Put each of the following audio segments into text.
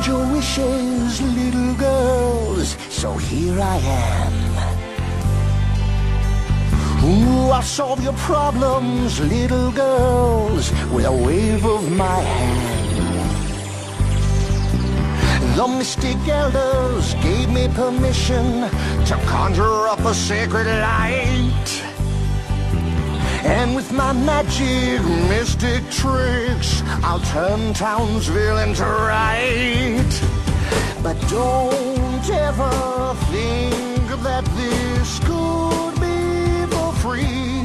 heard your wishes, little girls, so here I am. Ooh, I'll solve your problems, little girls, with a wave of my hand. The mystic elders gave me permission to conjure up a sacred light. With my magic, mystic tricks, I'll turn Townsville into right. But don't ever think that this could be for free.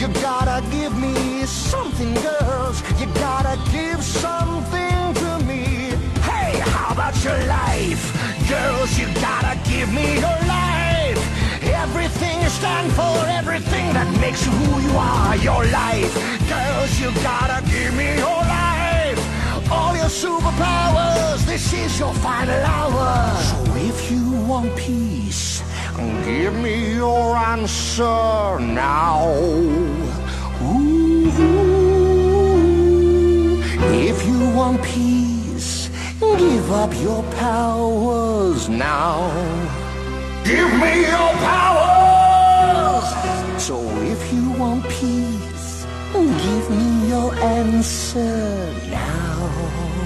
You gotta give me something, girls. You gotta give something to me. Hey, how about your life? Girls, you gotta give me your life. Makes you who you are, your life. Girls, you gotta give me your life. All your superpowers, this is your final hour. So if you want peace, give me your answer now. Ooh, if you want peace, give up your powers now. Give me your powers! peace. Give me your answer now.